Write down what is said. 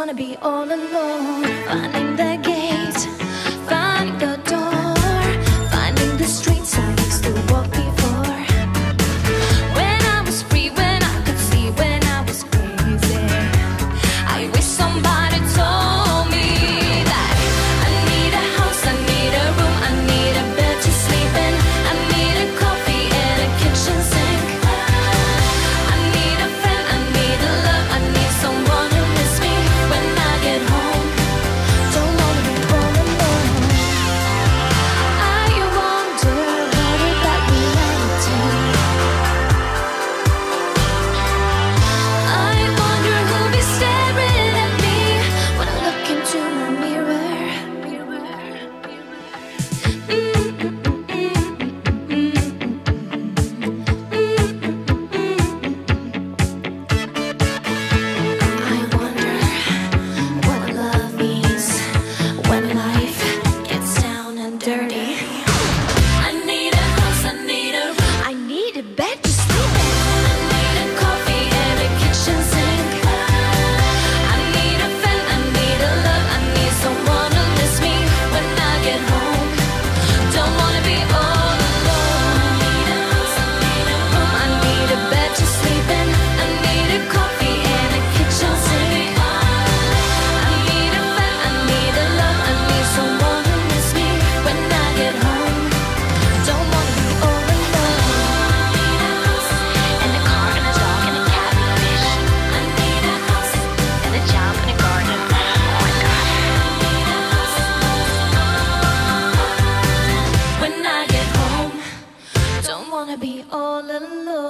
wanna be all alone. Finding that. dirty. be all alone.